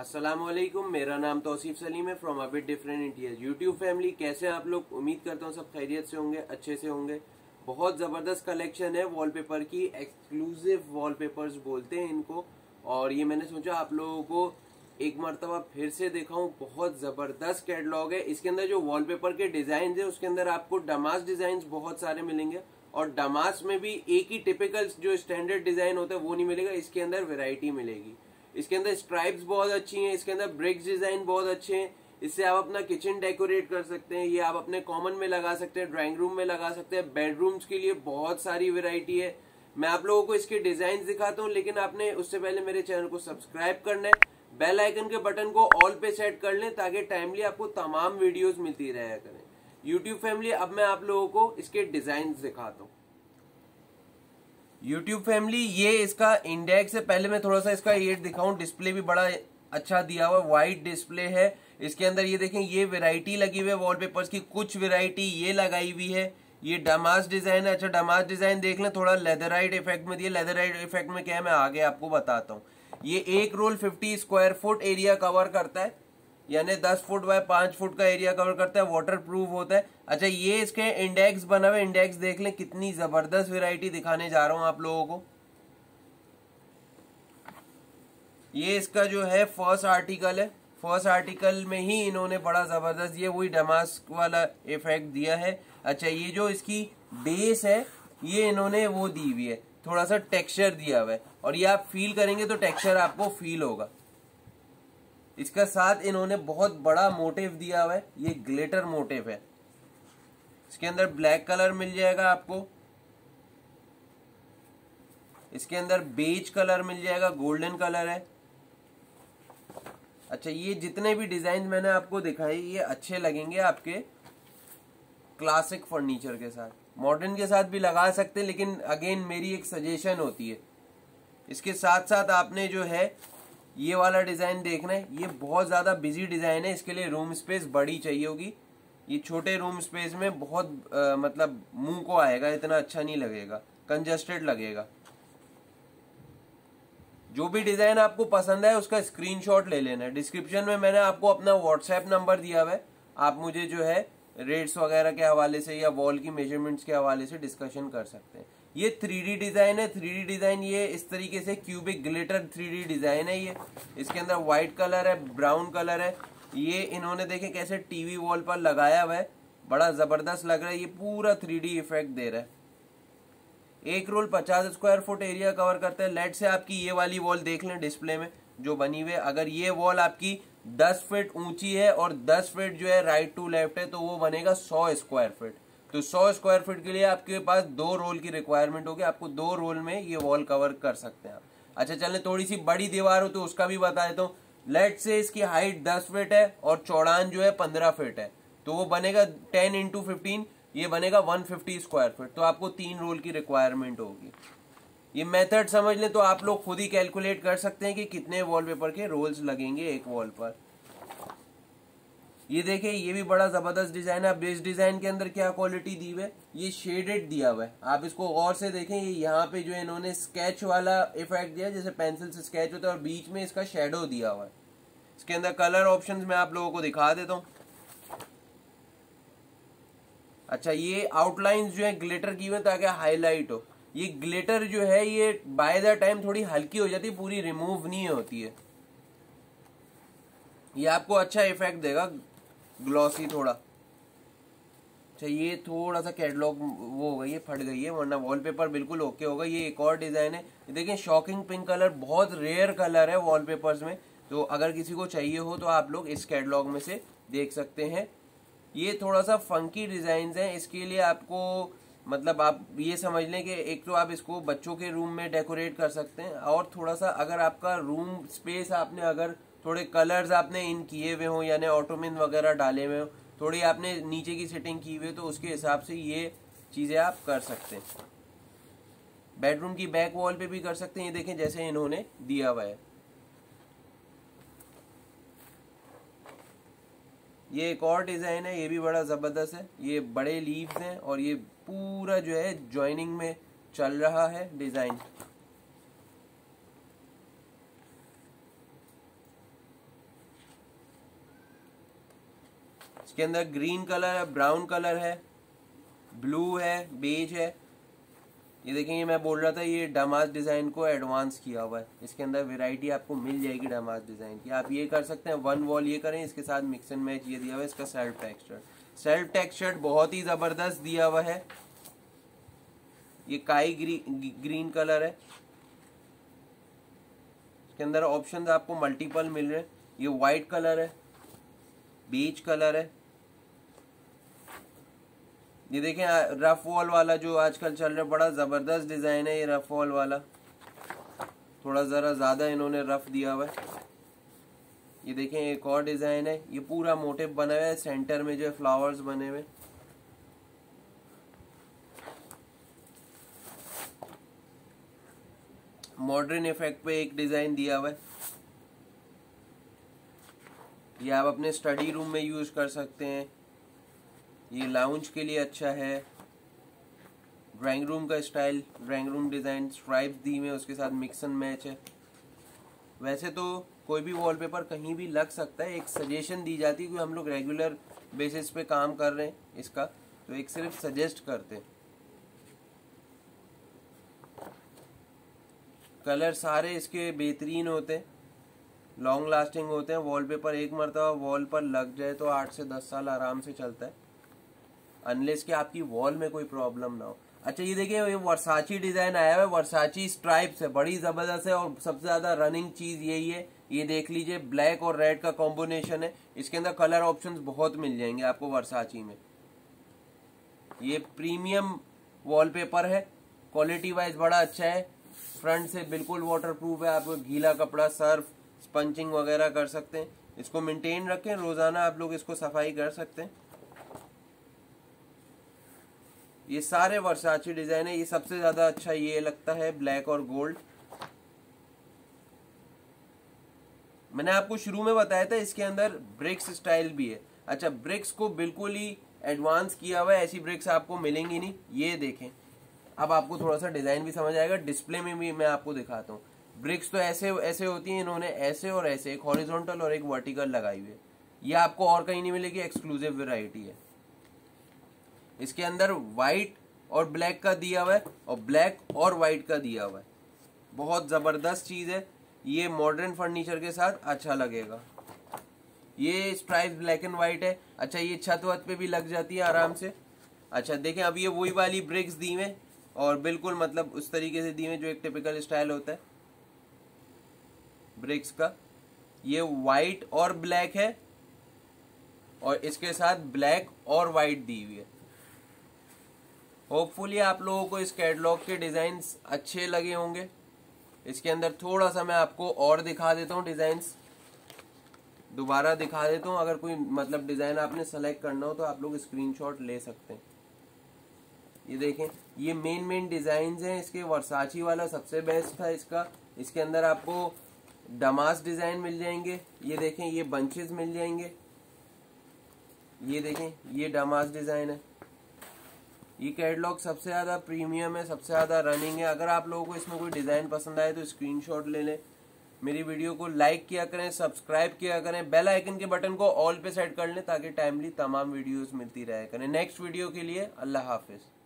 वालेकुम मेरा नाम तौसीफ सलीम है from a bit different India YouTube family कैसे आप लोग? उम्मीद करता हूँ सब खैरियत से होंगे, अच्छे से होंगे। बहुत ज़बरदस्त कलेक्शन है वॉलपेपर की एक्सक्लूसिव वॉलपेपर्स बोलते हैं इनको। और ये मैंने सोचा आप लोगों को एक मरतबा फिर से दिखाऊँ। बहुत ज़बरदस्त कैटलॉग है। इसके अंदर जो वॉलपेपर के डिज़ाइन है, उसके अंदर आपको डमास डिज़ाइन बहुत सारे मिलेंगे। और डमास में भी एक ही टिपिकल जो स्टैंडर्ड डिज़ाइन होता है, वो नहीं मिलेगा। इसके अंदर वेराइटी मिलेगी। इसके अंदर स्ट्राइप्स बहुत अच्छी हैं, इसके अंदर ब्रिक्स डिज़ाइन बहुत अच्छे हैं। इससे आप अपना किचन डेकोरेट कर सकते हैं, ये आप अपने कॉमन में लगा सकते हैं ड्राइंग रूम में लगा सकते हैं। बेडरूम्स के लिए बहुत सारी वेराइटी है। मैं आप लोगों को इसके डिज़ाइन दिखाता हूँ, लेकिन आपने उससे पहले मेरे चैनल को सब्सक्राइब करना है। बेल आइकन के बटन को ऑल पे सेट कर लें, ताकि टाइमली आपको तमाम वीडियोस मिलती रहा करें। यूट्यूब फैमिली अब मैं आप लोगों को इसके डिज़ाइन दिखाता हूँ। यूट्यूब फैमिली ये इसका इंडेक्स है। पहले मैं थोड़ा सा इसका ये दिखाऊँ। डिस्प्ले भी बड़ा अच्छा दिया हुआ है। वाइट डिस्प्ले है। इसके अंदर ये देखें, ये वेराइटी लगी हुई है वॉलपेपर्स की। कुछ वेराइटी ये लगाई हुई है। ये डमास डिज़ाइन है। अच्छा डमास डिज़ाइन देख लें। थोड़ा लेदराइट इफ़ेक्ट में दिया। लेदराइट इफ़ेक्ट में क्या है? मैं आगे आपको बताता हूँ। ये एक roll 50 square foot area cover करता है। यानी 10 फुट बाय पाँच फुट का एरिया कवर करता है वाटर प्रूफ होता है। अच्छा ये इसके इंडेक्स बना हुआ इंडेक्स देख लें, कितनी ज़बरदस्त वेराइटी दिखाने जा रहा हूँ आप लोगों को। ये इसका जो है फ़र्स्ट आर्टिकल है। फ़र्स्ट आर्टिकल में ही इन्होंने बड़ा ज़बरदस्त, ये वही डमास्क वाला इफ़ेक्ट दिया है। अच्छा ये जो इसकी बेस है, ये इन्होंने वो दी हुई है। थोड़ा सा टेक्सचर दिया हुआ है। और ये आप फील करेंगे तो टेक्सचर आपको फील होगा। इसका साथ इन्होंने बहुत बड़ा मोटिव दिया हुआ है, ये ग्लेटर मोटिव है। इसके अंदर ब्लैक कलर मिल जाएगा आपको। इसके अंदर बेज कलर मिल जाएगा गोल्डन कलर है। अच्छा ये जितने भी डिज़ाइन मैंने आपको दिखाए ये अच्छे लगेंगे आपके क्लासिक फर्नीचर के साथ। मॉडर्न के साथ भी लगा सकते हैं, लेकिन अगेन मेरी एक सजेशन होती है। इसके साथ साथ आपने जो है ये वाला डिज़ाइन देखना है। ये बहुत ज़्यादा बिज़ी डिज़ाइन है इसके लिए रूम स्पेस बड़ी चाहिए होगी। ये छोटे रूम स्पेस में बहुत आ, मतलब मुँह को आएगा इतना अच्छा नहीं लगेगा कंजस्टेड लगेगा। जो भी डिज़ाइन आपको पसंद है उसका स्क्रीनशॉट ले लेना है। डिस्क्रिप्शन में मैंने आपको अपना व्हाट्सएप नंबर दिया हुआ है। आप मुझे जो है रेट्स वगैरह के हवाले से या वॉल की मेजरमेंट्स के हवाले से डिस्कशन कर सकते हैं। ये थ्री डिज़ाइन है, थ्री डिज़ाइन ये इस तरीके से क्यूबिक ग्लिटर थ्री डिज़ाइन है ये। इसके अंदर व्हाइट कलर है, ब्राउन कलर है। ये इन्होंने देखे कैसे टीवी वॉल पर लगाया हुआ है। बड़ा ज़बरदस्त लग रहा है, ये पूरा थ्री इफ़ेक्ट दे रहा है। एक रोल पचास स्क्वायर फुट एरिया कवर करता है। लेट से आपकी ये वाली वॉल देख लें डिस्प्ले में, जो बनी हुई है। अगर ये वॉल आपकी 10 फीट ऊँची है और 10 फीट जो है राइट टू लेफ़्ट है तो वो बनेगा 100 स्क्वायर फीट। तो 100 स्क्वायर फीट के लिए आपके पास दो रोल की रिक्वायरमेंट होगी, आपको दो रोल में ये वॉल कवर कर सकते हैं आप। अच्छा चले थोड़ी सी बड़ी दीवार हो तो उसका भी बता देता हूँ। लेट से इसकी हाइट 10 फीट है और चौड़ान जो है 15 फीट है। तो वो बनेगा 10 इंटू फिफ्टीन ये बनेगा 150 स्क्वायर फीट तो आपको तीन रोल की रिक्वायरमेंट होगी। ये मेथड समझ लें तो आप लोग खुद ही कैलकुलेट कर सकते हैं कि कितने वॉलपेपर के रोल्स लगेंगे एक वॉल पर। ये देखिए ये भी बड़ा ज़बरदस्त डिज़ाइन है। बेस डिज़ाइन के अंदर क्या क्वालिटी दी हुई है? ये शेडेड दिया हुआ है। आप इसको और से देखें, ये यहाँ पे जो इन्होंने स्केच वाला इफ़ेक्ट दिया, जैसे पेंसिल से स्केच होता है, और बीच में इसका शेडो दिया हुआ है। इसके अंदर कलर ऑप्शन मैं आप लोगों को दिखा देता हूँ। अच्छा ये आउटलाइंस जो है ग्लिटर की हुई ताकि हाईलाइट हो। ये ग्लिटर जो है, ये बाय द टाइम थोड़ी हल्की हो जाती है, पूरी रिमूव नहीं होती है। ये आपको अच्छा इफ़ेक्ट देगा। ग्लॉसी थोड़ा। अच्छा ये थोड़ा सा कैटलॉग वो हो गई है फट गई है, वरना वॉलपेपर बिल्कुल ओके होगा ये एक और डिज़ाइन है। ये देखिए शॉकिंग पिंक कलर बहुत रेयर कलर है वॉलपेपर्स में। तो अगर किसी को चाहिए हो तो आप लोग इस कैटलॉग में से देख सकते हैं। ये थोड़ा सा फंकी डिज़ाइन है। इसके लिए आपको मतलब आप ये समझ लें कि एक तो आप इसको बच्चों के रूम में डेकोरेट कर सकते हैं। और थोड़ा सा अगर आपका रूम स्पेस आपने अगर थोड़े कलर्स आपने इन किए हुए हों, यानी ऑटोमिन वगैरह डाले हुए हों, थोड़ी आपने नीचे की सेटिंग की हुई तो उसके हिसाब से ये चीज़ें आप कर सकते हैं। बेडरूम की बैक वॉल पे भी कर सकते हैं, ये देखें जैसे इन्होंने दिया हुआ है। ये एक और डिज़ाइन है, ये भी बड़ा ज़बरदस्त है। ये बड़े लीव्स हैं और ये पूरा जो है ज्वाइनिंग में चल रहा है डिज़ाइन इसके अंदर ग्रीन कलर है ब्राउन कलर है ब्लू है बेज है। ये देखें ये मैं बोल रहा था ये डमाज डिज़ाइन को एडवांस किया हुआ है। इसके अंदर वैरायटी आपको मिल जाएगी डमाज डिज़ाइन की। आप ये कर सकते हैं वन वॉल ये करें इसके साथ मिक्स एंड मैच ये दिया हुआ है इसका सेल्फ टेक्सचर सेल्फ टेक्सचर बहुत ही ज़बरदस्त दिया हुआ है। ये काई ग्री, ग्रीन कलर है। इसके अंदर ऑप्शन आपको मल्टीपल मिल रहे हैं। ये व्हाइट कलर है बीच कलर है। ये देखें रफ वॉल वाला जो आजकल चल रहा है, बड़ा ज़बरदस्त डिज़ाइन है ये रफ वॉल वाला। थोड़ा ज़रा ज़्यादा इन्होंने रफ दिया हुआ है। ये देखें, एक और डिज़ाइन है। ये पूरा मोटिव बना हुआ है सेंटर में जो है फ्लावर्स बने हुए। मॉडर्न इफ़ेक्ट पे एक डिज़ाइन दिया हुआ है। ये आप अपने स्टडी रूम में यूज़ कर सकते हैं। ये लाउंज के लिए अच्छा है। ड्राइंग रूम का style drawing room design stripe दी में उसके साथ मिक्स एंड मैच है। वैसे तो कोई भी वॉलपेपर कहीं भी लग सकता है, एक सजेशन दी जाती है क्योंकि हम लोग रेगुलर बेसिस पे काम कर रहे हैं इसका तो एक सिर्फ़ सजेस्ट करते हैं। कलर सारे इसके बेहतरीन होते हैं लॉन्ग लास्टिंग होते हैं वॉलपेपर एक मरतबा वॉल पर लग जाए तो आठ से दस साल आराम से चलता है। अनलेस कि आपकी वॉल में कोई प्रॉब्लम ना हो। अच्छा ये देखिए, ये वर्साची डिज़ाइन आया हुआ है वर्साची स्ट्राइप्स है, बड़ी ज़बरदस्त है और सबसे ज़्यादा रनिंग चीज़ यही है। ये देख लीजिए ब्लैक और रेड का कॉम्बिनेशन है। इसके अंदर कलर ऑप्शंस बहुत मिल जाएँगे आपको वर्साची में। ये प्रीमियम वॉलपेपर है क्वालिटी वाइज बड़ा अच्छा है। फ्रंट से बिल्कुल वाटर प्रूफ है, आप गीला कपड़ा सर्फ स्पंचिंग वगैरह कर सकते हैं। इसको मेंटेन रखें, रोज़ाना आप लोग इसको सफ़ाई कर सकते हैं। ये सारे वर्साची डिज़ाइन है। ये सबसे ज़्यादा अच्छा ये लगता है ब्लैक और गोल्ड। मैंने आपको शुरू में बताया था, इसके अंदर ब्रिक्स स्टाइल भी है। अच्छा ब्रिक्स को बिल्कुल ही एडवांस किया हुआ है, ऐसी ब्रिक्स आपको मिलेंगी नहीं। ये देखें। अब आपको थोड़ा सा डिज़ाइन भी समझ आएगा। डिस्प्ले में भी मैं आपको दिखाता हूँ। ब्रिक्स तो ऐसे ऐसे होती हैं, इन्होंने ऐसे और ऐसे, एक हॉरिजॉन्टल और एक वर्टिकल लगाई हुई है। ये आपको और कहीं नहीं मिलेगी एक्सक्लूसिव वेराइटी है। इसके अंदर व्हाइट और ब्लैक का दिया हुआ है और ब्लैक और व्हाइट का दिया हुआ है। बहुत ज़बरदस्त चीज़ है। ये मॉडर्न फर्नीचर के साथ अच्छा लगेगा। ये स्ट्राइप ब्लैक एंड व्हाइट है। अच्छा ये छत वत पे भी लग जाती है आराम से। अच्छा देखें, अब ये वही वाली ब्रिक्स दी हुए और बिल्कुल मतलब उस तरीके से दी हुए जो एक टिपिकल स्टाइल होता है। ब्रिक्स का। ये व्हाइट और ब्लैक है और इसके साथ ब्लैक और व्हाइट दी हुई है। होपफुली आप लोगों को इस कैटलॉग के डिज़ाइन अच्छे लगे होंगे। इसके अंदर थोड़ा सा मैं आपको और दिखा देता हूँ डिज़ाइन दोबारा दिखा देता हूँ। अगर कोई मतलब डिज़ाइन आपने सेलेक्ट करना हो तो आप लोग स्क्रीनशॉट ले सकते हैं। ये देखें, ये मेन मेन डिज़ाइन हैं। इसके वर्साची वाला सबसे बेस्ट था इसका। इसके अंदर आपको डमास डिज़ाइन मिल जाएँगे। ये देखें, ये बंचेस मिल जाएँगे। ये देखें, ये डमास डिज़ाइन है। ये कैटलॉग सबसे ज़्यादा प्रीमियम है, सबसे ज़्यादा रनिंग है। अगर आप लोगों को इसमें कोई डिज़ाइन पसंद आए तो स्क्रीनशॉट ले लें। मेरी वीडियो को लाइक किया करें सब्सक्राइब किया करें बेल आइकन के बटन को ऑल पे सेट कर लें ताकि टाइमली तमाम वीडियोस मिलती रहे करें। नेक्स्ट वीडियो के लिए अल्लाह हाफिज़।